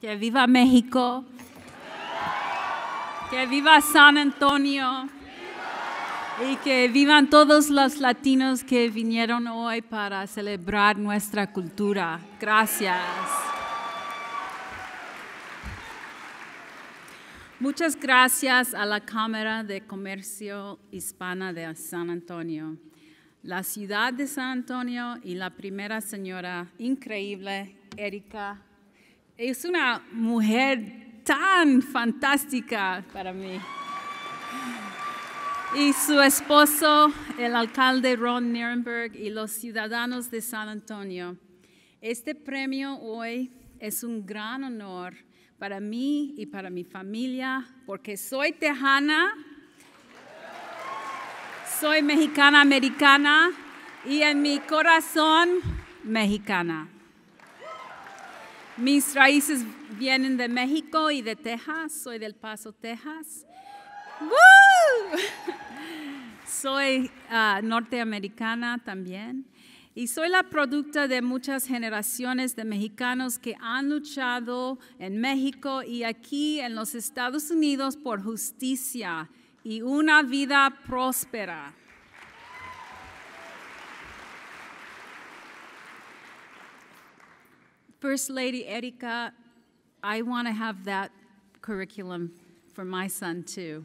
Que viva México. Que viva San Antonio. Y que vivan todos los latinos que vinieron hoy para celebrar nuestra cultura. Gracias. Muchas gracias a la Cámara de Comercio Hispana de San Antonio, la ciudad de San Antonio y la primera señora increíble, Erika. Es una mujer tan fantástica para mí. Y su esposo, el alcalde Ron Nirenberg y los ciudadanos de San Antonio. Este premio hoy es un gran honor para mí y para mi familia, porque soy tejana, soy mexicana americana y en mi corazón mexicana. Mis raíces vienen de México y de Texas, soy del Paso, Texas. Soy uh, norteamericana también. Y soy la producta de muchas generaciones de mexicanos que han luchado en México y aquí en los Estados Unidos por justicia y una vida próspera. First Lady Erika, I want to have that curriculum for my son too.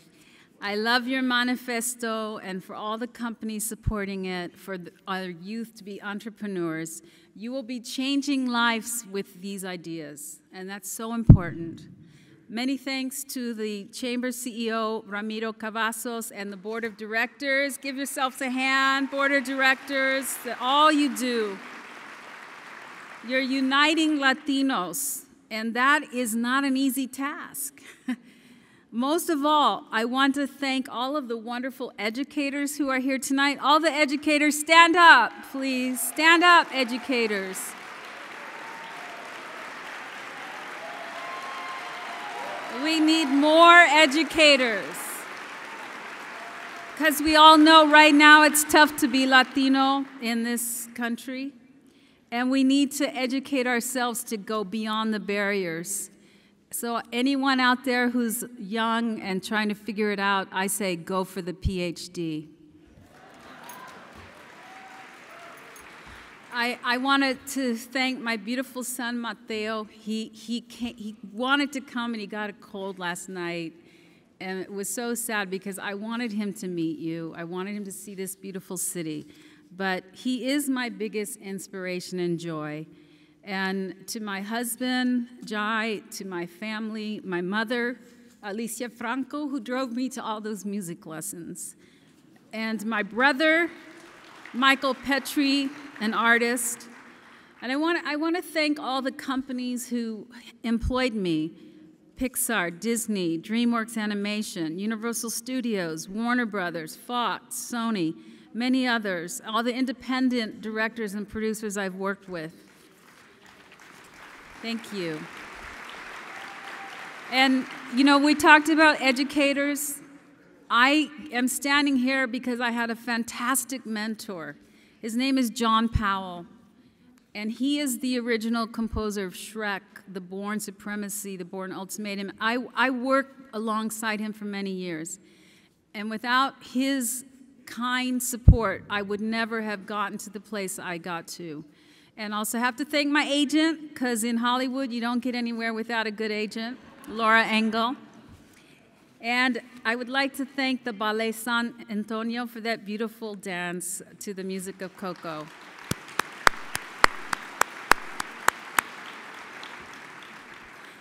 I love your manifesto and for all the companies supporting it, for the, our youth to be entrepreneurs. You will be changing lives with these ideas, and that's so important. Many thanks to the Chamber CEO, Ramiro Cavazos, and the Board of Directors. Give yourselves a hand, Board of Directors, all you do. You're uniting Latinos, and that is not an easy task. Most of all, I want to thank all of the wonderful educators who are here tonight. All the educators, stand up, please. Stand up, educators. We need more educators. Because we all know right now it's tough to be Latino in this country. And we need to educate ourselves to go beyond the barriers. So, anyone out there who's young and trying to figure it out, I say go for the PhD. I, I wanted to thank my beautiful son, Mateo. He, he, came, he wanted to come and he got a cold last night. And it was so sad because I wanted him to meet you. I wanted him to see this beautiful city. But he is my biggest inspiration and joy. And to my husband, Jai, to my family, my mother, Alicia Franco, who drove me to all those music lessons, and my brother, Michael Petrie, an artist. And I want, I want to thank all the companies who employed me Pixar, Disney, DreamWorks Animation, Universal Studios, Warner Brothers, Fox, Sony, many others, all the independent directors and producers I've worked with. Thank you. And, you know, we talked about educators. I am standing here because I had a fantastic mentor. His name is John Powell, and he is the original composer of Shrek, The Bourne Supremacy, The Bourne Ultimatum. I, I worked alongside him for many years. And without his kind support, I would never have gotten to the place I got to. And also have to thank my agent, because in Hollywood, you don't get anywhere without a good agent, Laura Engel. And I would like to thank the Ballet San Antonio for that beautiful dance to the music of Coco.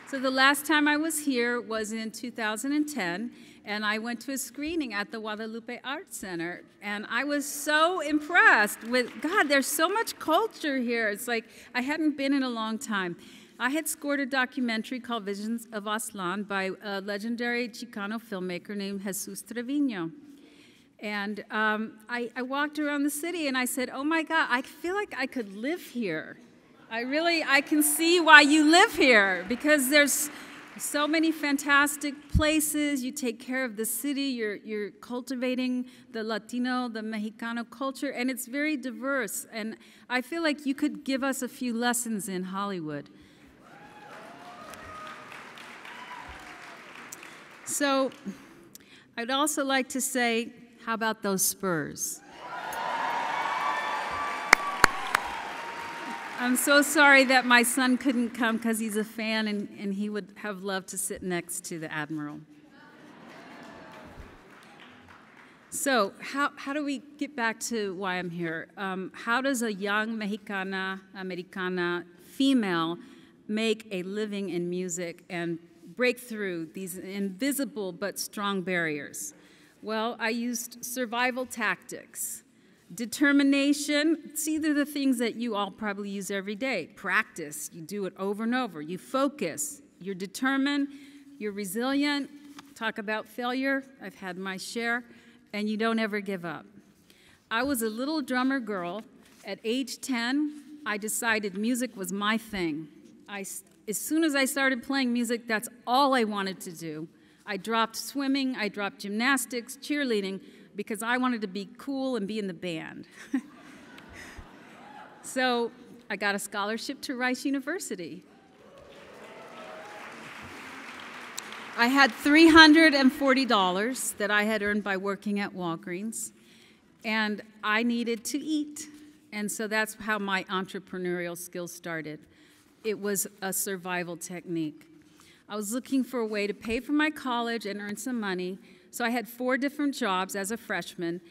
So the last time I was here was in 2010, and I went to a screening at the Guadalupe Art Center, and I was so impressed with God. There's so much culture here. It's like I hadn't been in a long time. I had scored a documentary called Visions of Aztlán by a legendary Chicano filmmaker named Jesus Trevino. And um, I, I walked around the city and I said, Oh my God, I feel like I could live here. I really, I can see why you live here because there's so many fantastic places. You take care of the city. You're, you're cultivating the Latino, the Mexicano culture, and it's very diverse. And I feel like you could give us a few lessons in Hollywood. So I'd also like to say, how about those spurs? I'm so sorry that my son couldn't come because he's a fan and, and he would have loved to sit next to the Admiral. So, how, how do we get back to why I'm here? Um, how does a young Mexicana, Americana female make a living in music and break through these invisible but strong barriers? Well, I used survival tactics. Determination, see, they're the things that you all probably use every day. Practice, you do it over and over. You focus, you're determined, you're resilient. Talk about failure, I've had my share, and you don't ever give up. I was a little drummer girl. At age 10, I decided music was my thing. I, as soon as I started playing music, that's all I wanted to do. I dropped swimming, I dropped gymnastics, cheerleading, because I wanted to be cool and be in the band. so I got a scholarship to Rice University. I had $340 that I had earned by working at Walgreens, and I needed to eat. And so that's how my entrepreneurial skills started. It was a survival technique. I was looking for a way to pay for my college and earn some money, so I had four different jobs as a freshman.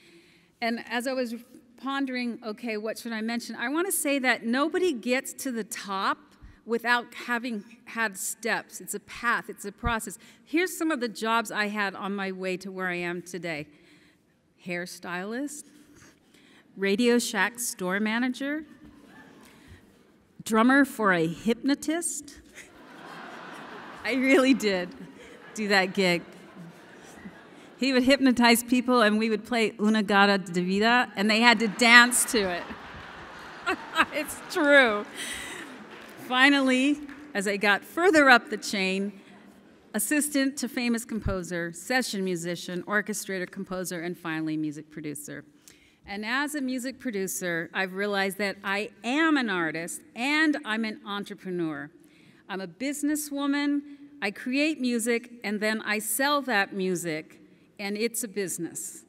And as I was pondering, okay, what should I mention? I want to say that nobody gets to the top without having had steps. It's a path, it's a process. Here's some of the jobs I had on my way to where I am today hairstylist, Radio Shack store manager, drummer for a hypnotist. I really did do that gig. He would hypnotize people, and we would play In-A-Gadda-Da-Vida, and they had to dance to it. it's true. Finally, as I got further up the chain, assistant to famous composer, session musician, orchestrator, composer, and finally music producer. And as a music producer, I've realized that I am an artist and I'm an entrepreneur. I'm a businesswoman, I create music, and then I sell that music and it's a business.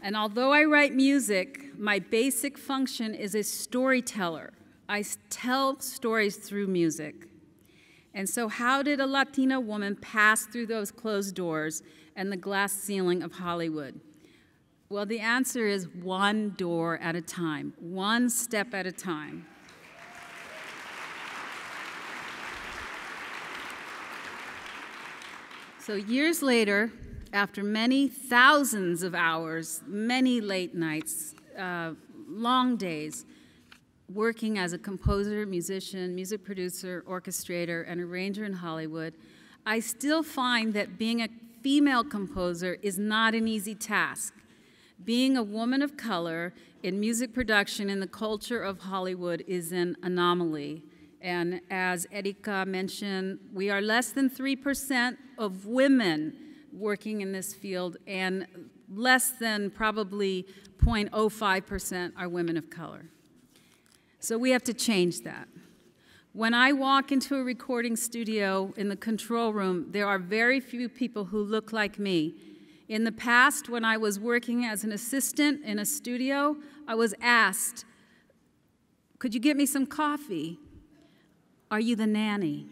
And although I write music, my basic function is a storyteller. I tell stories through music. And so, how did a Latina woman pass through those closed doors and the glass ceiling of Hollywood? Well, the answer is one door at a time, one step at a time. So, years later, after many thousands of hours, many late nights, uh, long days, working as a composer, musician, music producer, orchestrator, and arranger in Hollywood, I still find that being a female composer is not an easy task. Being a woman of color in music production in the culture of Hollywood is an anomaly. And as Erika mentioned, we are less than 3% of women working in this field, and less than probably 0.05% are women of color. So we have to change that. When I walk into a recording studio in the control room, there are very few people who look like me. In the past, when I was working as an assistant in a studio, I was asked, Could you get me some coffee? Are you the nanny?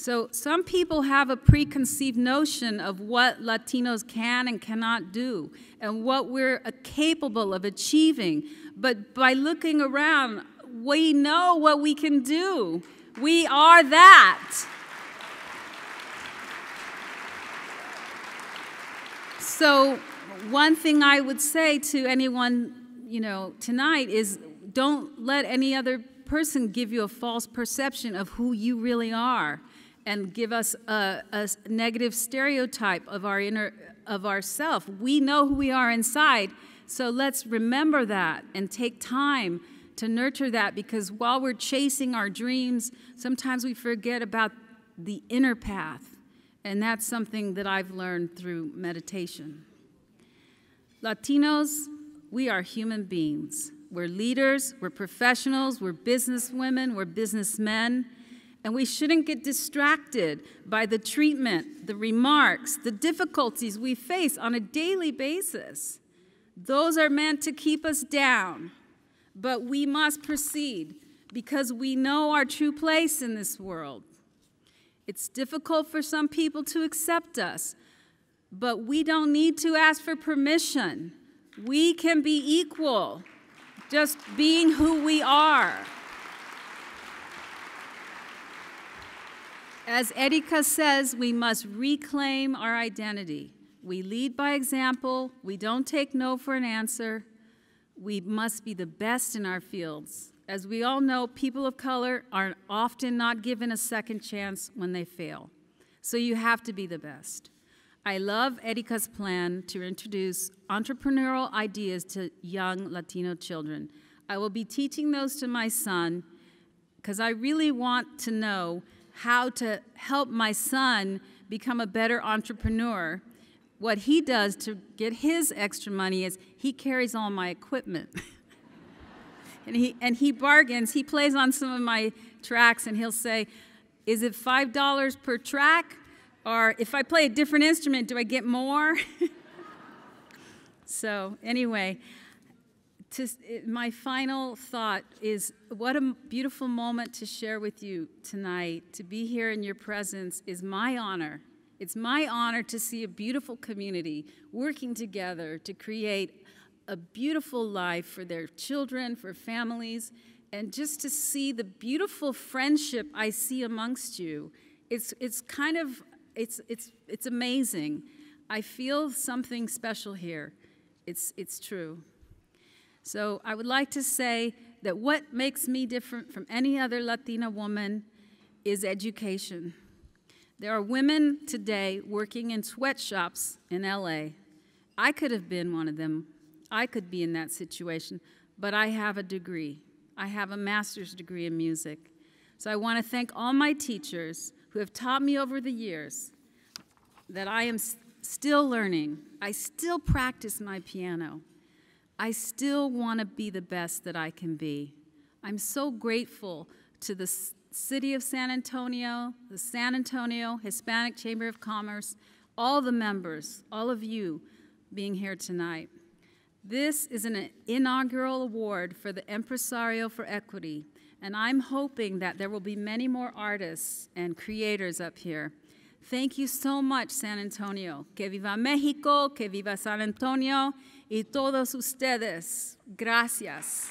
So some people have a preconceived notion of what Latinos can and cannot do and what we're capable of achieving. But by looking around, we know what we can do. We are that. So one thing I would say to anyone, you know, tonight is don't let any other person give you a false perception of who you really are and give us a, a negative stereotype of our inner of ourself. We know who we are inside, so let's remember that and take time to nurture that because while we're chasing our dreams, sometimes we forget about the inner path. And that's something that I've learned through meditation. Latinos, we are human beings. We're leaders, we're professionals, we're businesswomen, we're businessmen. And we shouldn't get distracted by the treatment, the remarks, the difficulties we face on a daily basis. Those are meant to keep us down, but we must proceed because we know our true place in this world. It's difficult for some people to accept us, but we don't need to ask for permission. We can be equal, just being who we are. As Erika says, we must reclaim our identity. We lead by example. We don't take no for an answer. We must be the best in our fields. As we all know, people of color are often not given a second chance when they fail. So you have to be the best. I love Erika's plan to introduce entrepreneurial ideas to young Latino children. I will be teaching those to my son because I really want to know how to help my son become a better entrepreneur. What he does to get his extra money is he carries all my equipment. and, he, and he bargains, he plays on some of my tracks, and he'll say, Is it $5 per track? Or if I play a different instrument, do I get more? so, anyway, to, my final thought is what a beautiful moment to share with you tonight. To be here in your presence is my honor. It's my honor to see a beautiful community working together to create a beautiful life for their children, for families, and just to see the beautiful friendship I see amongst you. It's, it's kind of it's, it's, it's amazing. I feel something special here. It's, it's true. So I would like to say that what makes me different from any other Latina woman is education. There are women today working in sweatshops in LA. I could have been one of them. I could be in that situation, but I have a degree. I have a master's degree in music. So I want to thank all my teachers who have taught me over the years that I am still learning. I still practice my piano. I still want to be the best that I can be. I'm so grateful to the City of San Antonio, the San Antonio Hispanic Chamber of Commerce, all the members, all of you being here tonight. This is an inaugural award for the Empresario for Equity, and I'm hoping that there will be many more artists and creators up here. Thank you so much, San Antonio. Que viva México, que viva San Antonio y todos ustedes. Gracias.